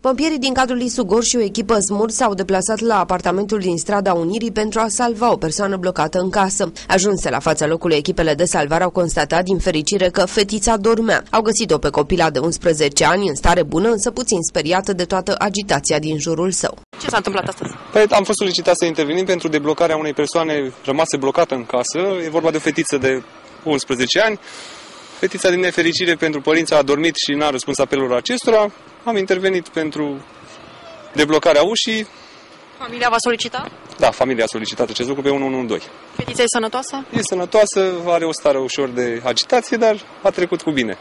Pompierii din cadrul Isugor și o echipă SMUR s-au deplasat la apartamentul din strada Unirii pentru a salva o persoană blocată în casă. Ajunse la fața locului, echipele de salvare au constatat din fericire că fetița dormea. Au găsit-o pe copila de 11 ani în stare bună, însă puțin speriată de toată agitația din jurul său. Ce s-a întâmplat astăzi? Păi, am fost solicitat să intervenim pentru deblocarea unei persoane rămase blocată în casă. E vorba de o fetiță de 11 ani. Fetița, din nefericire pentru părinți, a dormit și n-a răspuns apelul acestora. Am intervenit pentru deblocarea ușii. Familia va solicita? Da, familia a solicitat acest lucru pe 112. Fetița e sănătoasă? E sănătoasă, are o stare ușor de agitație, dar a trecut cu bine.